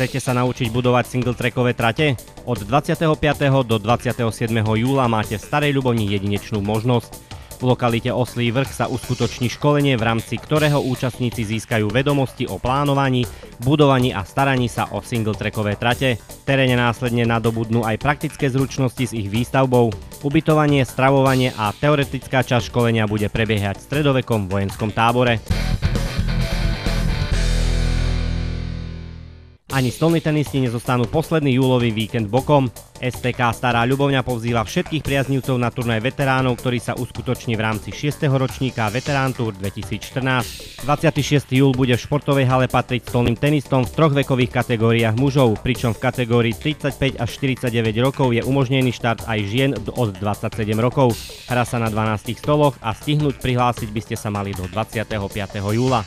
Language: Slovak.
Chcete sa naučiť budovať single-trackové trate? Od 25. do 27. júla máte v Starej Ľubovni jedinečnú možnosť. V lokalite Oslý vrch sa uskutoční školenie, v rámci ktorého účastníci získajú vedomosti o plánovaní, budovaní a staraní sa o single-trackové trate. V teréne následne nadobudnú aj praktické zručnosti s ich výstavbou. Ubytovanie, stravovanie a teoretická časť školenia bude prebiehať v stredovekom vojenskom tábore. Ani stolní tenisti nezostanú posledný júlový víkend bokom. STK Stará Ľubovňa povzýva všetkých priaznivcov na turnaj veteránov, ktorý sa uskutoční v rámci 6. ročníka Veterán Tour 2014. 26. júl bude v športovej hale patriť stolným tenistom v troch vekových kategóriách mužov, pričom v kategórii 35 až 49 rokov je umožnený štart aj žien od 27 rokov. Hra sa na 12 stoloch a stihnúť prihlásiť by ste sa mali do 25. júla.